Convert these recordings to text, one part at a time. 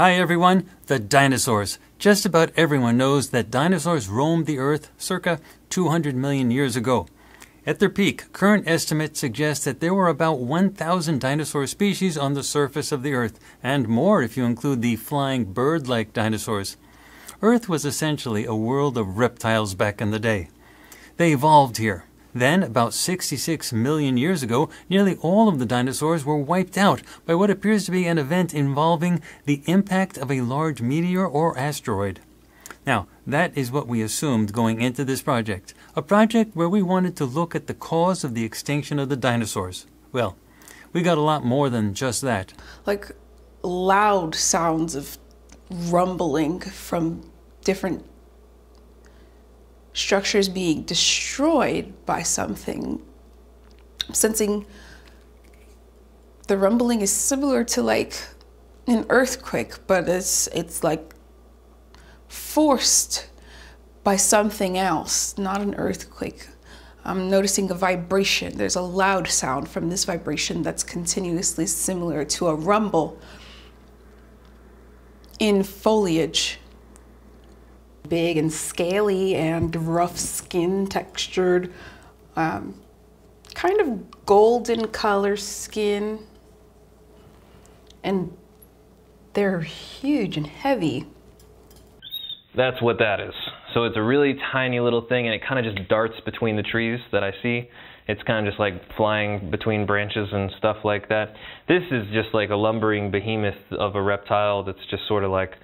Hi everyone, the dinosaurs. Just about everyone knows that dinosaurs roamed the earth circa 200 million years ago. At their peak, current estimates suggest that there were about 1,000 dinosaur species on the surface of the earth, and more if you include the flying bird like dinosaurs. Earth was essentially a world of reptiles back in the day. They evolved here. Then, about 66 million years ago, nearly all of the dinosaurs were wiped out by what appears to be an event involving the impact of a large meteor or asteroid. Now, that is what we assumed going into this project, a project where we wanted to look at the cause of the extinction of the dinosaurs. Well, we got a lot more than just that. Like loud sounds of rumbling from different structures being destroyed by something. I'm sensing the rumbling is similar to like an earthquake, but it's it's like forced by something else, not an earthquake. I'm noticing a vibration. There's a loud sound from this vibration that's continuously similar to a rumble in foliage big and scaly and rough skin textured, um, kind of golden color skin. And they're huge and heavy. That's what that is. So it's a really tiny little thing and it kind of just darts between the trees that I see. It's kind of just like flying between branches and stuff like that. This is just like a lumbering behemoth of a reptile that's just sort of like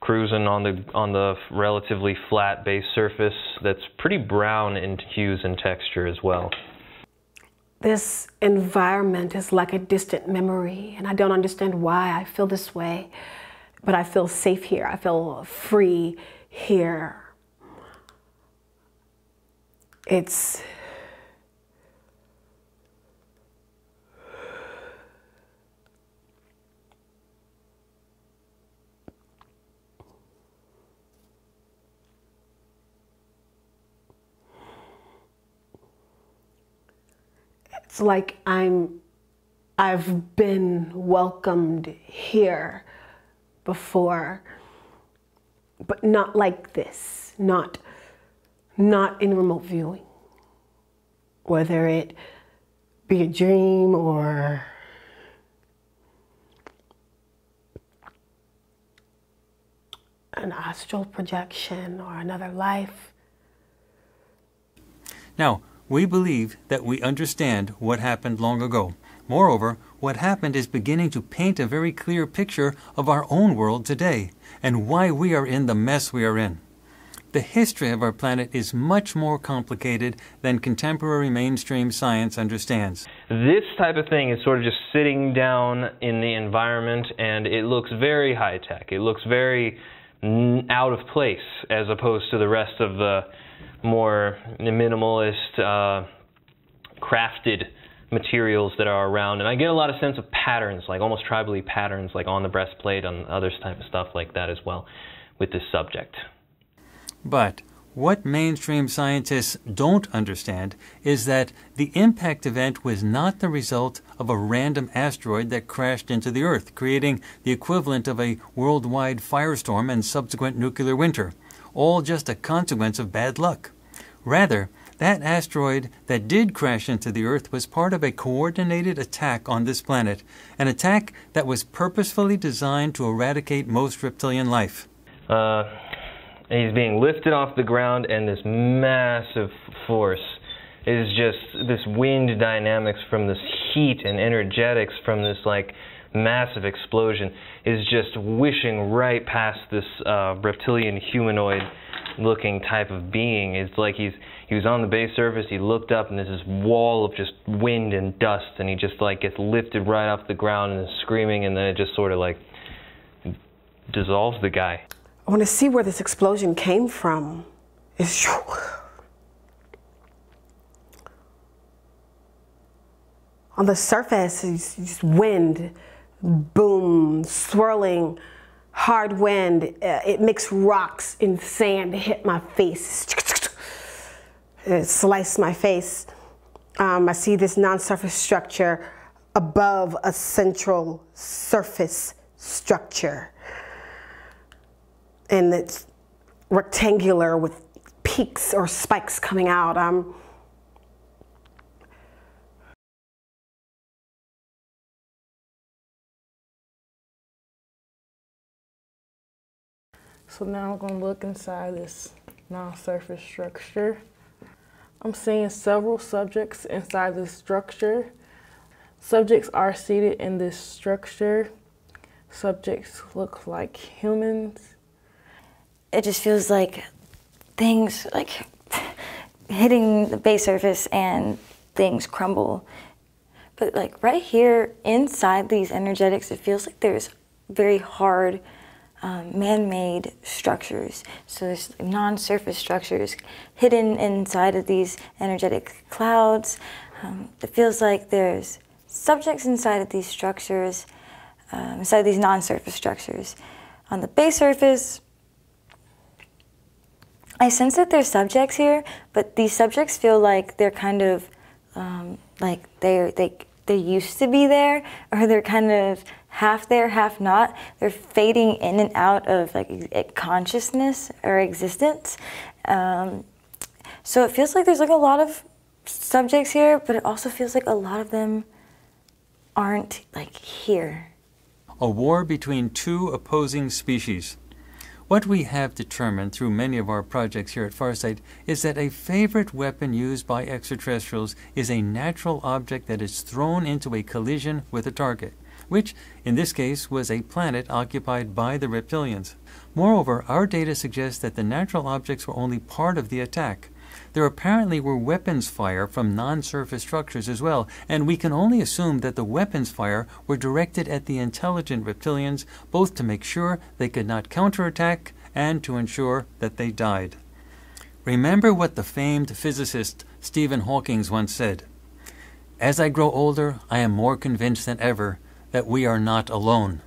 cruising on the on the relatively flat base surface that's pretty brown in hues and texture as well. This environment is like a distant memory, and I don't understand why I feel this way, but I feel safe here. I feel free here. It's it's like I'm I've been welcomed here before but not like this not not in remote viewing. Whether it be a dream or an astral projection or another life. Now we believe that we understand what happened long ago. Moreover, what happened is beginning to paint a very clear picture of our own world today and why we are in the mess we are in. The history of our planet is much more complicated than contemporary mainstream science understands. This type of thing is sort of just sitting down in the environment and it looks very high tech. It looks very out of place as opposed to the rest of the more minimalist, uh, crafted materials that are around. And I get a lot of sense of patterns, like almost tribally patterns, like on the breastplate, on other type of stuff like that as well with this subject. But what mainstream scientists don't understand is that the impact event was not the result of a random asteroid that crashed into the Earth, creating the equivalent of a worldwide firestorm and subsequent nuclear winter, all just a consequence of bad luck. Rather, that asteroid that did crash into the Earth was part of a coordinated attack on this planet, an attack that was purposefully designed to eradicate most reptilian life. Uh, he's being lifted off the ground, and this massive force is just this wind dynamics from this heat and energetics from this like massive explosion is just wishing right past this uh, reptilian humanoid looking type of being. It's like he's he was on the base surface, he looked up and there's this wall of just wind and dust and he just like gets lifted right off the ground and is screaming and then it just sort of like dissolves the guy. I want to see where this explosion came from. It's on the surface, it's just wind, boom, swirling hard wind. Uh, it makes rocks and sand hit my face. It sliced my face. Um, I see this non-surface structure above a central surface structure. and it's rectangular with peaks or spikes coming out. Um, So now I'm gonna look inside this non-surface structure. I'm seeing several subjects inside this structure. Subjects are seated in this structure. Subjects look like humans. It just feels like things like hitting the base surface and things crumble. But like right here inside these energetics, it feels like there's very hard um, man-made structures. So there's non-surface structures hidden inside of these energetic clouds. Um, it feels like there's subjects inside of these structures, um, inside these non-surface structures. On the base surface, I sense that there's subjects here, but these subjects feel like they're kind of um, like they're they they used to be there, or they're kind of half there, half not. They're fading in and out of like consciousness or existence. Um, so it feels like there's like a lot of subjects here, but it also feels like a lot of them aren't like here. A war between two opposing species. What we have determined through many of our projects here at Farsight is that a favorite weapon used by extraterrestrials is a natural object that is thrown into a collision with a target, which in this case was a planet occupied by the reptilians. Moreover, our data suggests that the natural objects were only part of the attack. There apparently were weapons fire from non surface structures as well, and we can only assume that the weapons fire were directed at the intelligent reptilians, both to make sure they could not counterattack and to ensure that they died. Remember what the famed physicist Stephen Hawking once said As I grow older, I am more convinced than ever that we are not alone.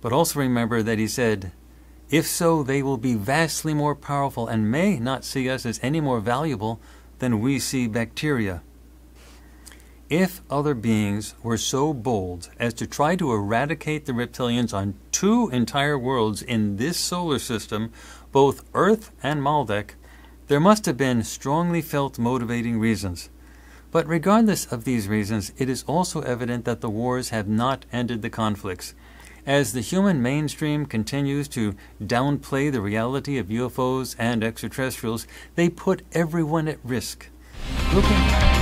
But also remember that he said, if so, they will be vastly more powerful and may not see us as any more valuable than we see bacteria. If other beings were so bold as to try to eradicate the reptilians on two entire worlds in this solar system, both Earth and Maldek, there must have been strongly felt motivating reasons. But regardless of these reasons, it is also evident that the wars have not ended the conflicts. As the human mainstream continues to downplay the reality of UFOs and extraterrestrials, they put everyone at risk. Looking